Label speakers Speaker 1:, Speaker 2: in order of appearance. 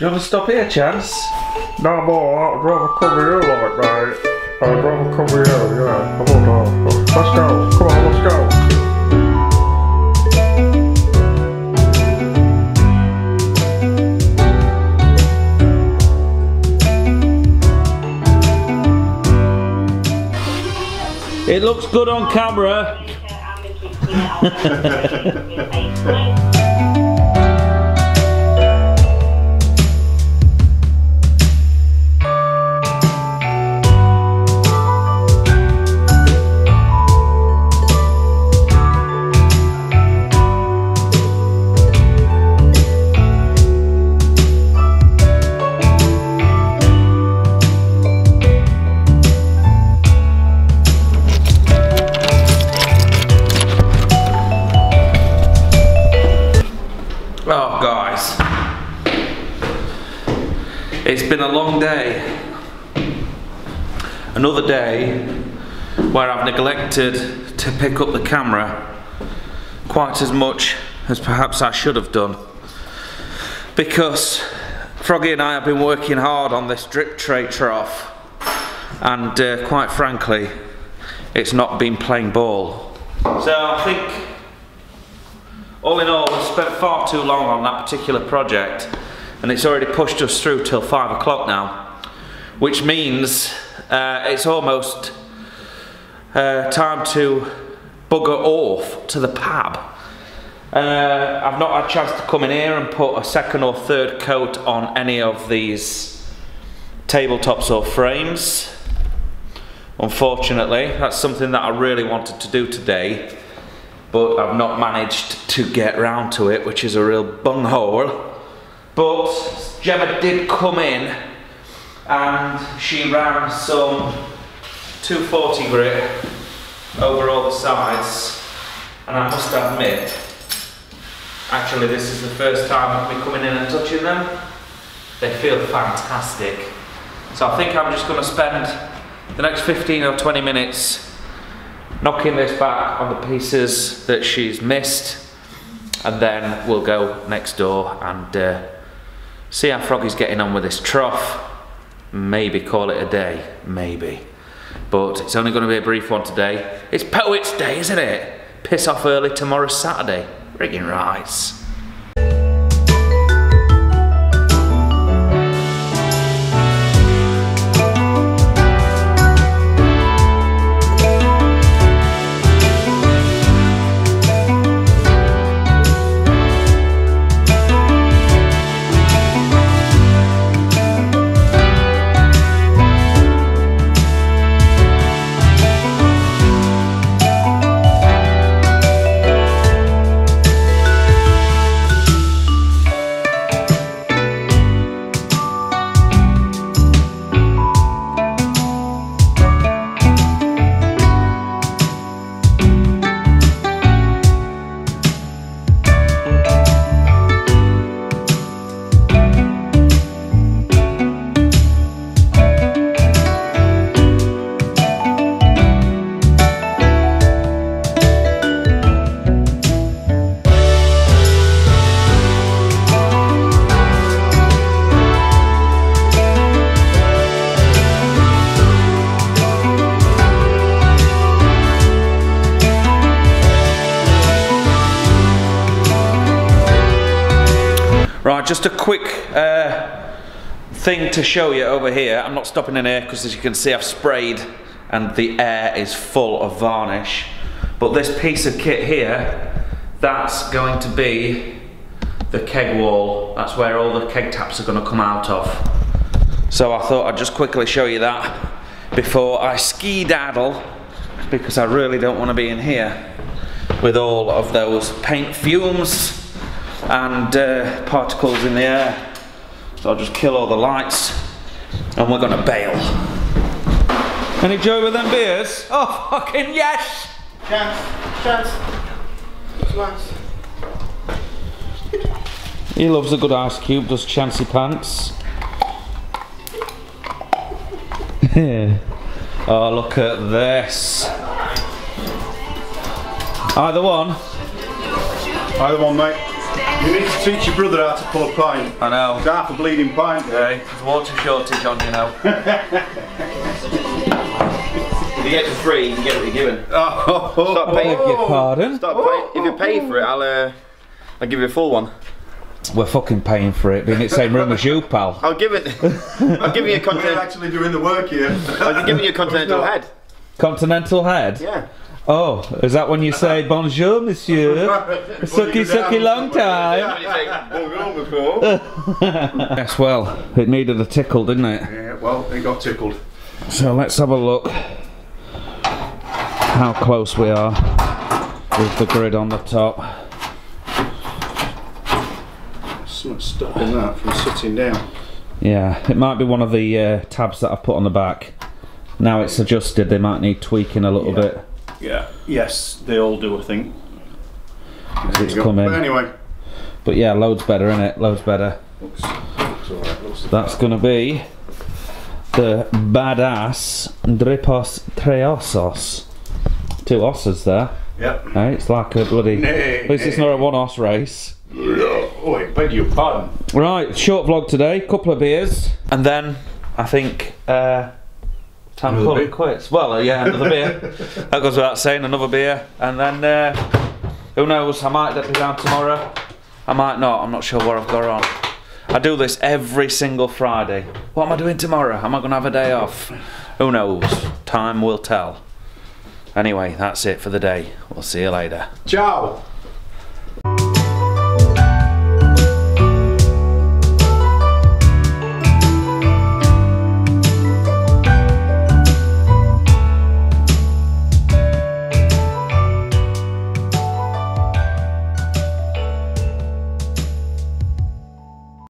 Speaker 1: you want to stop here, Chance?
Speaker 2: No more, I'd rather come here like mate. I'd rather come here, yeah. Come on, uh, let's go. Come on, let's go.
Speaker 1: It looks good on camera. been a long day. Another day where I've neglected to pick up the camera quite as much as perhaps I should have done. Because Froggy and I have been working hard on this drip tray trough, and uh, quite frankly, it's not been playing ball. So I think all in all, we've spent far too long on that particular project, and it's already pushed us through till five o'clock now, which means uh, it's almost uh, time to bugger off to the pub. Uh, I've not had a chance to come in here and put a second or third coat on any of these tabletops or frames. Unfortunately, that's something that I really wanted to do today but I've not managed to get round to it, which is a real bunghole. But Gemma did come in and she ran some 240 grit over all the sides, and I must admit, actually, this is the first time I've been coming in and touching them. They feel fantastic. So I think I'm just going to spend the next 15 or 20 minutes knocking this back on the pieces that she's missed and then we'll go next door and uh, see how Froggy's getting on with this trough. Maybe call it a day. Maybe. But it's only going to be a brief one today. It's Poets Day isn't it? Piss off early tomorrow's Saturday. Rigging rights Right, just a quick uh, thing to show you over here. I'm not stopping in here because as you can see I've sprayed and the air is full of varnish. But this piece of kit here, that's going to be the keg wall. That's where all the keg taps are going to come out of. So I thought I'd just quickly show you that before I ski daddle because I really don't want to be in here with all of those paint fumes and uh, particles in the air. So I'll just kill all the lights and we're gonna bail. Any joy with them beers? Oh fucking yes!
Speaker 3: Chance, chance. Chance.
Speaker 1: He loves a good ice cube, does Chancy Pants. oh look at this. Either one.
Speaker 2: Either one, mate.
Speaker 4: You need to teach your brother how to pull a pint.
Speaker 1: I know.
Speaker 4: It's half a bleeding pint. there.
Speaker 1: Hey, there's water shortage on you now.
Speaker 5: If you get it for free, you can get what you're given.
Speaker 4: Oh,
Speaker 5: Start paying.
Speaker 1: Beg your pardon?
Speaker 5: Start paying. If you pay for it, I'll uh, I'll give you a full one.
Speaker 1: We're fucking paying for it, being in the same room as you, pal.
Speaker 5: I'll give it. I'll give you a
Speaker 4: We're actually doing the work here.
Speaker 5: I'll give you a continental head.
Speaker 1: Continental head?
Speaker 5: Yeah.
Speaker 1: Oh, is that when you say bonjour, monsieur? Sucky, sucky, long time. Yes, well, it needed a tickle, didn't it?
Speaker 4: Yeah, well, it got tickled.
Speaker 1: So let's have a look how close we are with the grid on the top.
Speaker 4: Something stopping that from sitting down.
Speaker 1: Yeah, it might be one of the uh, tabs that I've put on the back. Now it's adjusted, they might need tweaking a little
Speaker 4: Yeah.
Speaker 1: bit.
Speaker 4: Yeah. Yes, they all do, I think.
Speaker 1: as It's
Speaker 4: There you go.
Speaker 1: come
Speaker 4: But anyway,
Speaker 1: But yeah, loads better, innit? Loads better.
Speaker 4: looks, looks alright. Looks
Speaker 1: That's gonna be the badass Dripos Treosos. Two osses there.
Speaker 4: Yep.
Speaker 1: Hey, it's like a bloody.
Speaker 4: Nay,
Speaker 1: At least it's not a one horse race.
Speaker 4: Oh, I beg your pardon.
Speaker 1: Right, short vlog today, couple of beers. And then I think uh time to
Speaker 4: Another
Speaker 1: call it quits. Well, uh, yeah, another beer. That goes without saying, another beer. And then uh, who knows, I might be down tomorrow. I might not, I'm not sure what I've got on. I do this every single Friday. What am I doing tomorrow? Am I going to have a day off? Who knows? Time will tell. Anyway, that's it for the day. We'll see you later.
Speaker 4: Ciao.